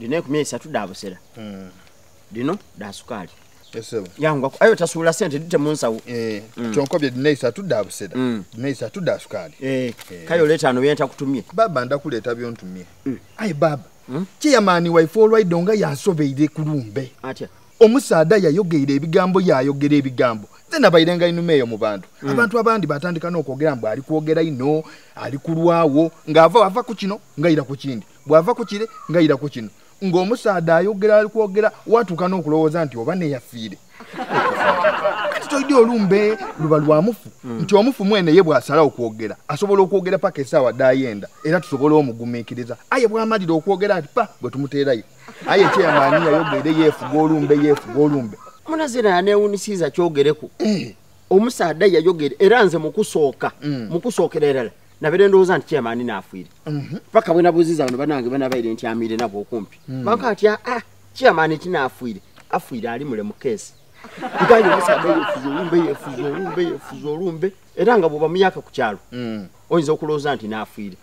lino ekumi esatu dabusera lino dasukaali esebo yangwako ayo tasuula sente dite munsawo eh kyonkobye dina isatu da buseda dina isatu da sukali. Eh, kayo letaano byenta kutumye baba ndakuleeta byontumye. Ayi baba. Kiyamaani waife olwaidde nga yansobeire ku lumbe? Atya. Omusaada yayogeire ebigambo yayogera ebigambo ze nabaire nga inuma eyo mu bantu. Abantu abandi batandika n'okwogera mbu ali kwogera ino ali kulwawo ng'ava ava ku kino ngayira ku kindi. Bw'ava ku kire ngayira ku kino. Ng'omusaada ayogera ali kwogera watuuka n'okulowooza nti oba neyafiire. Kati toidde olumbe luba lwamufu nti omufu mwene ye bw'asala okwogera. Asobola okwogera paka essaawa ddayenda era tusobole omugumiikiriza. Aye bw'amalira okwogera ati pa bwe tumuteerayo. Aye ekyeyamaani yayogere yeefuga olumbe yeefuga olumbe munazira yanewunisiiza kyogereku omusaadde yayogere era nze mukusooka mukusookera erala nabere ndowooza nti kyemaani naafiire paka bwe nabuuziza bano banange banabaire nti amiire nabo okumpi. Banka ati aa kyemaani kinaafiire afiire ali mule mu keesi nkaye omusaadde yefuza olumbe yefuza olumbe yefuza olumbe era nga bw'oba muyaka ku kyalo oyinza okulowooza nti naafiire